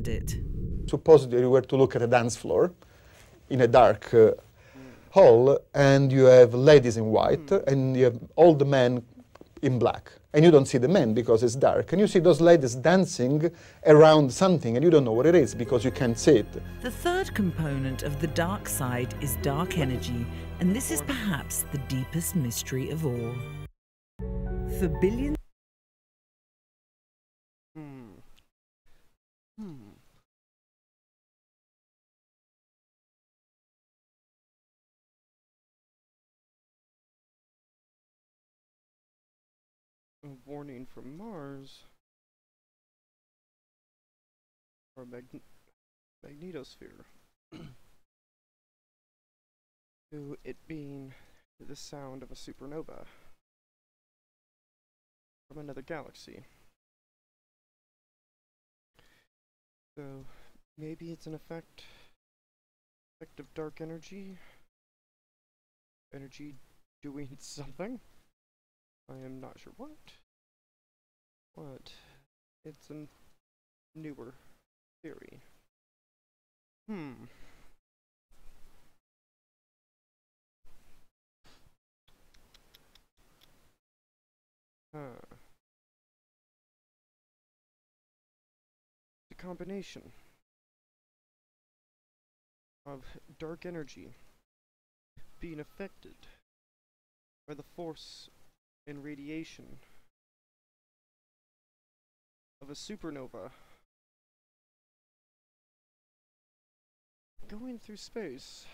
around it. Suppose you were to look at a dance floor in a dark uh, hall, and you have ladies in white, and you have all the men in black. And you don't see the men because it's dark. And you see those ladies dancing around something, and you don't know what it is because you can't see it. The third component of the dark side is dark energy, and this is perhaps the deepest mystery of all. For billions Hmm. Hmm. A warning from Mars. Or magn magnetosphere. to it being the sound of a supernova from another galaxy. So maybe it's an effect effect of dark energy. Energy doing something. I am not sure what. What? It's a newer theory. Hmm. Huh. The combination of dark energy being affected by the force and radiation of a supernova going through space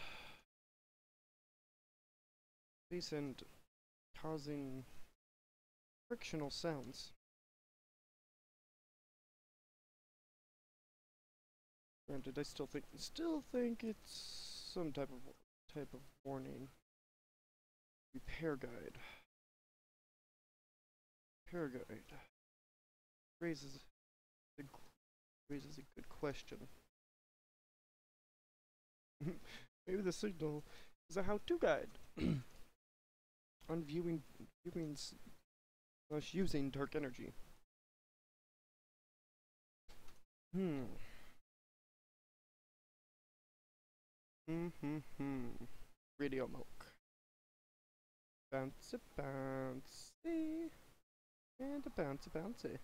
space and causing frictional sounds Granted, I still think still think it's some type of type of warning. Repair guide. Repair guide raises a, raises a good question. Maybe the signal is a how-to guide on viewing viewing s- slash using dark energy. Hmm. Mm-hmm. Radio milk. Bouncy bouncy. And a bouncy bouncy.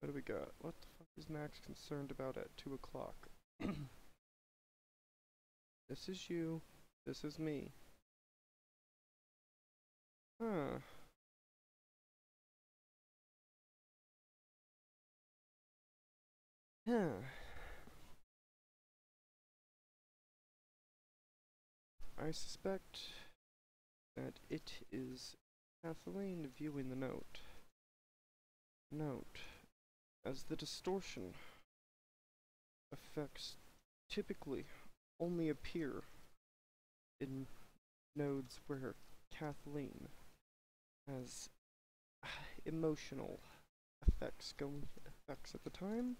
What do we got? What the fuck is Max concerned about at 2 o'clock? this is you. This is me. Huh. Huh. I suspect that it is Kathleen viewing the note. Note, as the distortion effects typically only appear in nodes where Kathleen has emotional effects going effects at the time.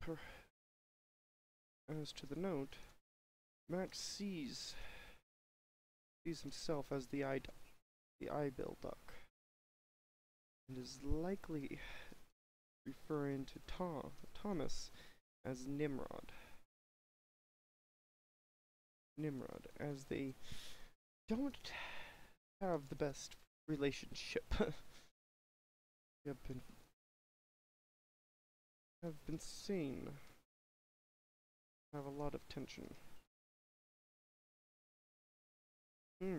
Per as to the note, Max sees sees himself as the eye the eye duck and is likely referring to Tom Thomas as Nimrod. Nimrod, as they don't have the best relationship. have been have been seen have a lot of tension. Hmm.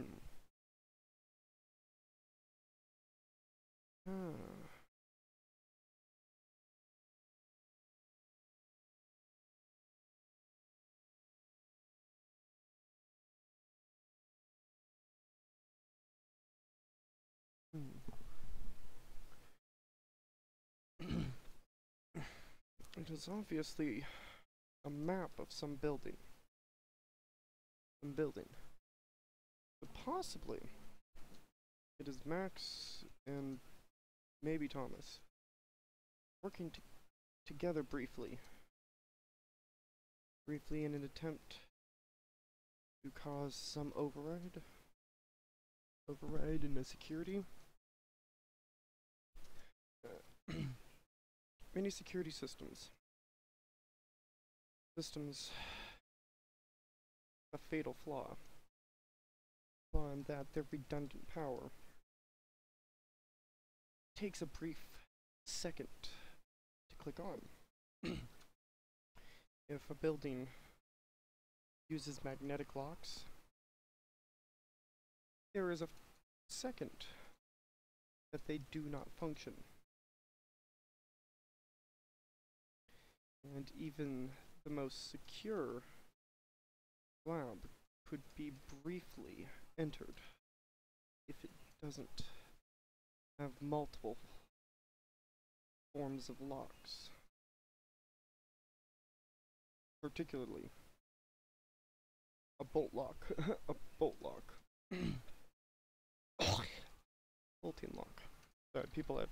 Hmm. it is obviously a map of some building. Some building. Possibly, it is Max and maybe Thomas working together briefly. Briefly in an attempt to cause some override. Override in the security. Uh, many security systems. Systems. A fatal flaw. In that their redundant power takes a brief second to click on. if a building uses magnetic locks, there is a second that they do not function. And even the most secure lab could be briefly entered if it doesn't have multiple forms of locks. Particularly a bolt lock. a bolt lock. Bolting lock. Sorry, people have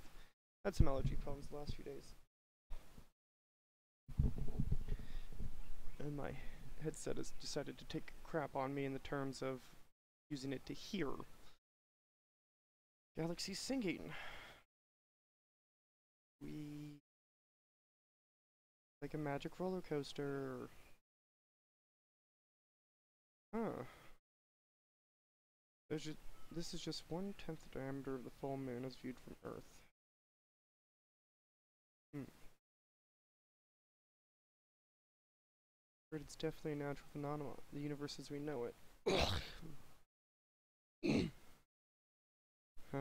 had some allergy problems the last few days. And my headset has decided to take crap on me in the terms of using it to hear Galaxy singing. We like a magic roller coaster. Huh. There's just, this is just one tenth the diameter of the full moon as viewed from Earth. Hmm. But it's definitely a natural phenomenon. The universe as we know it. huh.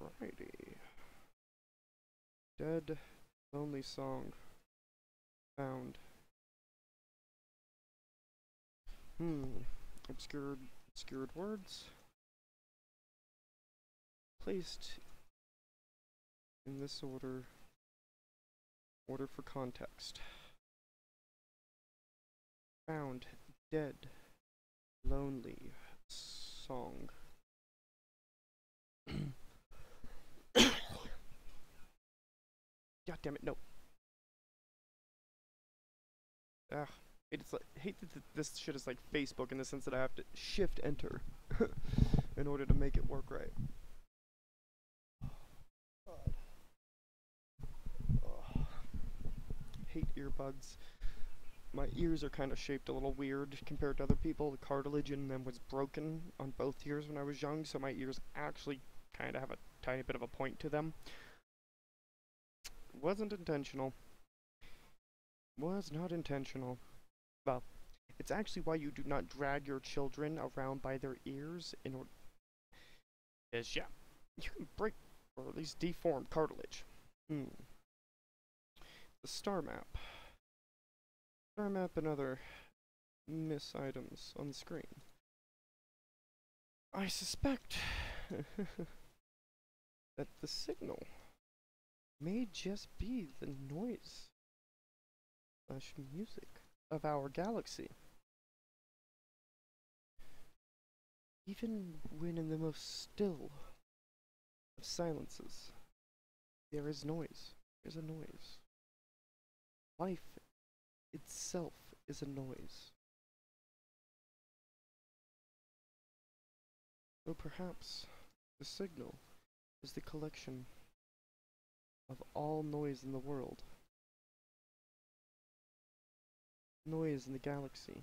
Alrighty. Dead, lonely song. Found. Hmm. Obscured, obscured words. Placed in this order Order for context. Found dead, lonely song. God damn it, no. Ah, it's like hate that this shit is like Facebook in the sense that I have to shift enter in order to make it work right. Hate earbuds. My ears are kind of shaped a little weird compared to other people. The cartilage in them was broken on both ears when I was young, so my ears actually kind of have a tiny bit of a point to them. Wasn't intentional. Was not intentional. Well, it's actually why you do not drag your children around by their ears in order. Is yeah, you can break or at least deform cartilage. Hmm star map. Star map and other miss items on the screen. I suspect that the signal may just be the noise slash music of our galaxy. Even when in the most still of silences, there is noise. There's a noise. Life itself is a noise. Or perhaps the signal is the collection of all noise in the world. Noise in the galaxy.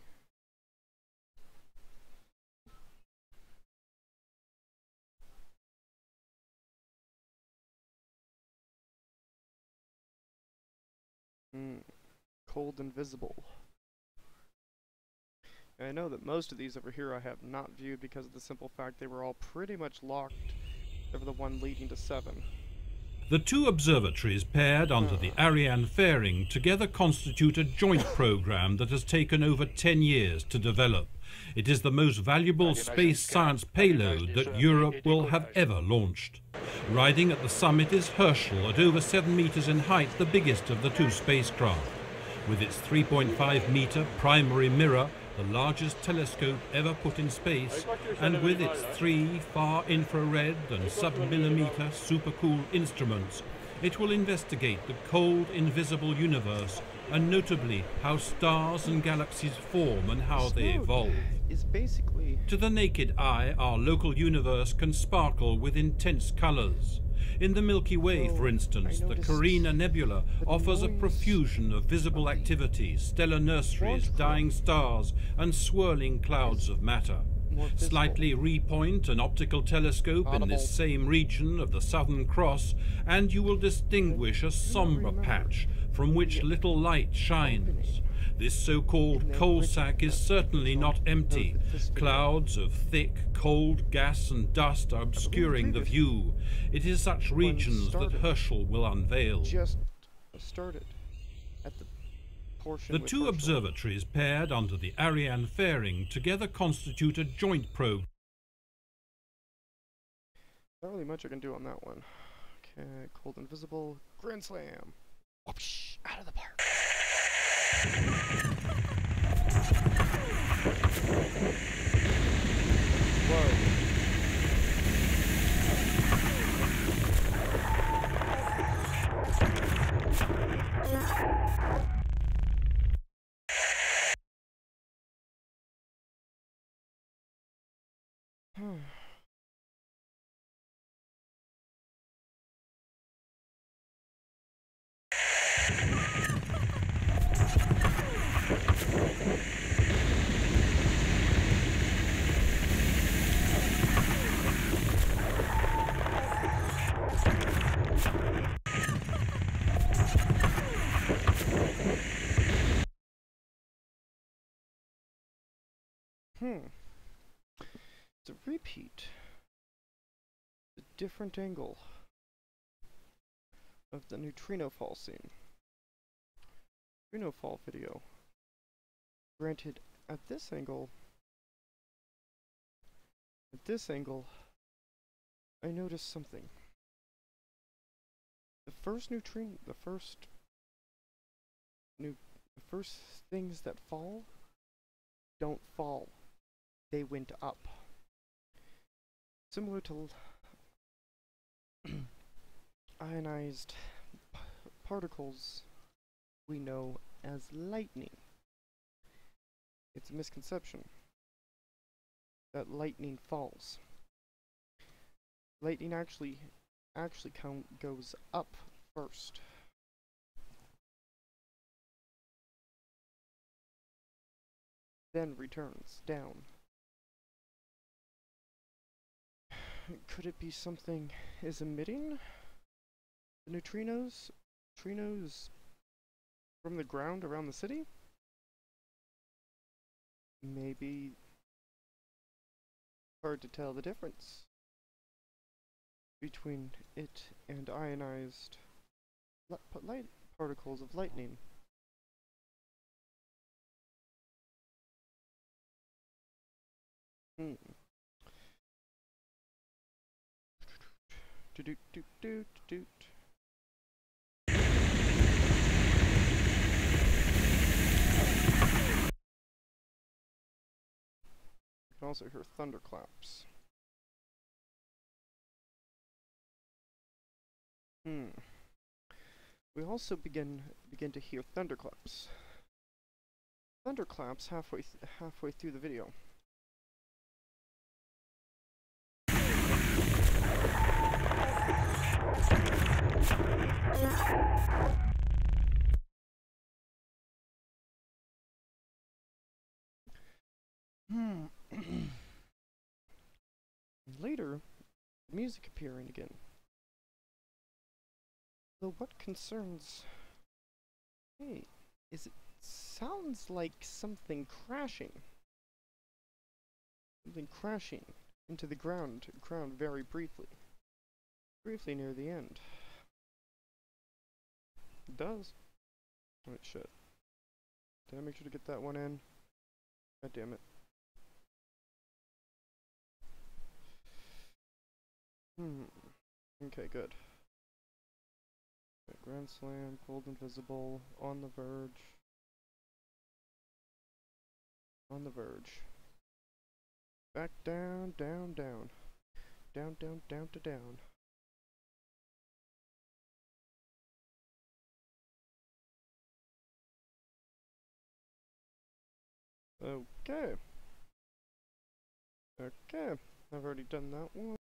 Mm. Cold and visible. And I know that most of these over here I have not viewed because of the simple fact they were all pretty much locked over the one leading to 7. The two observatories paired onto the Ariane fairing together constitute a joint program that has taken over 10 years to develop. It is the most valuable space science payload that Europe will have ever launched. Riding at the summit is Herschel at over 7 meters in height, the biggest of the two spacecraft. With its 3.5 meter primary mirror, the largest telescope ever put in space, and with its three far infrared and sub-millimeter supercooled instruments, it will investigate the cold, invisible universe and notably how stars and galaxies form and how they evolve. Basically To the naked eye, our local universe can sparkle with intense colours. In the Milky Way, So, for instance, the Carina Nebula offers a profusion of visible activity, stellar nurseries, dying stars, and swirling clouds of matter. Slightly repoint an optical telescope in this same region of the Southern Cross, and you will distinguish a sombre patch from which little light shines. This so-called coal sack is certainly not empty. Clouds of thick, cold gas and dust are obscuring the view. It is such regions that. Herschel will unveil. just started portion. The two observatories paired under the Ariane fairing together constitute a joint probe. Not really much I can do on that one. Okay, cold invisible, grand slam. Whoopsh, out of the park. Whoa. Hmm. It's a repeat. A different angle of the neutrino fall scene. Neutrino fall video. Granted, at this angle, at this angle, I noticed something. The first neutrino, the first, new, the first things that fall, don't fall they went up. Similar to ionized particles we know as lightning. It's a misconception that lightning falls. Lightning actually actually goes up first. Then returns down. Could it be something is emitting the neutrinos? Neutrinos from the ground around the city? Maybe hard to tell the difference between it and ionized light particles of lightning. Hmm. You can also hear thunderclaps. Hmm. We also begin begin to hear thunderclaps. Thunderclaps halfway th halfway through the video. Hmm. Later, music appearing again. Though what concerns Hey, is it sounds like something crashing. Something crashing into the ground ground very briefly. Briefly near the end. It does. Oh shit. Did I make sure to get that one in? God damn it. Hmm. Okay, good. Grand Slam, Cold Invisible, On the Verge. On the Verge. Back down, down, down. Down, down, down to down. Okay. Okay. I've already done that one.